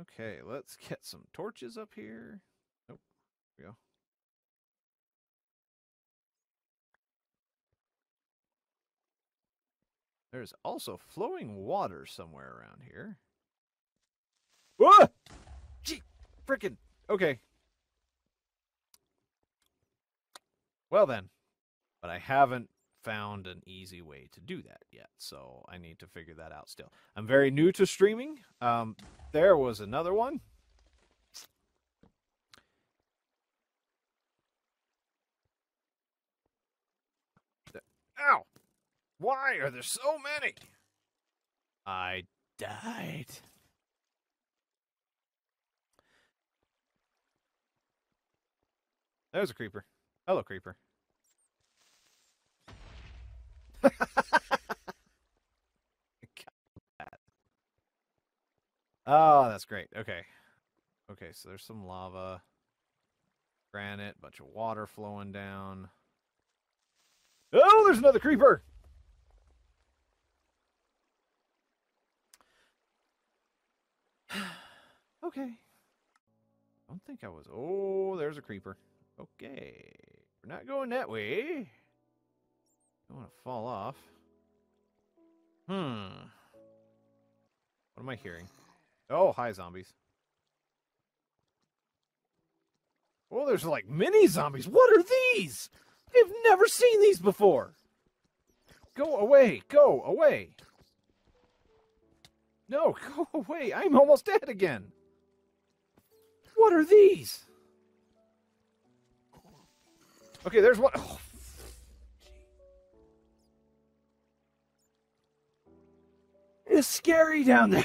Okay, let's get some torches up here. Nope. Here we go. There's also flowing water somewhere around here. Whoa! Gee, frickin'. Okay. Well then, but I haven't found an easy way to do that yet, so I need to figure that out still. I'm very new to streaming. Um, there was another one. Ow! Why are there so many? I died. There's a creeper. Hello, creeper. Oh, that's great. Okay. Okay, so there's some lava, granite, bunch of water flowing down. Oh, there's another creeper. okay. I don't think I was. Oh, there's a creeper. Okay. We're not going that way. Don't fall off. Hmm. What am I hearing? Oh, hi, zombies. Well, there's like mini zombies. What are these? I've never seen these before. Go away. Go away. No, go away. I'm almost dead again. What are these? Okay, there's one. Oh. Scary down there.